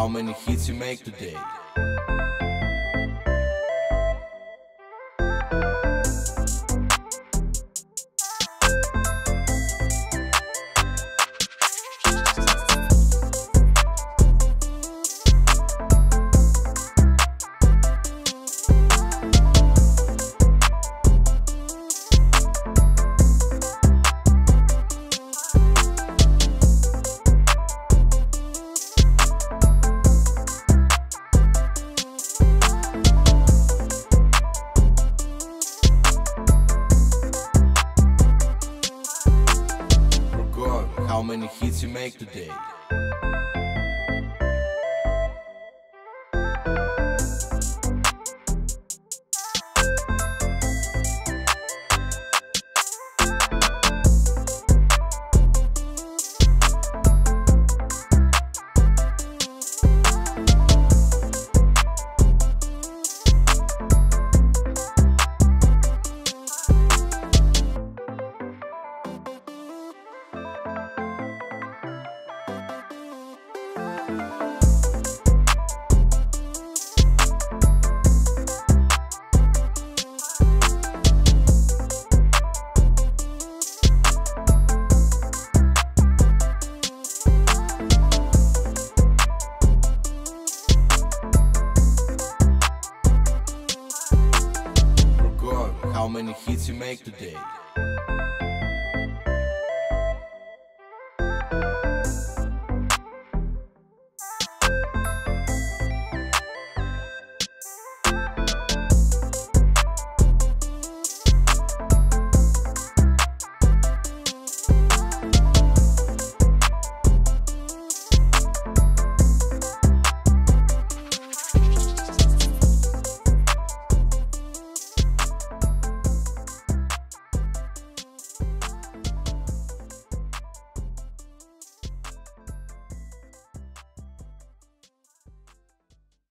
how many hits you make today. How many hits you make today. How many hits you make today.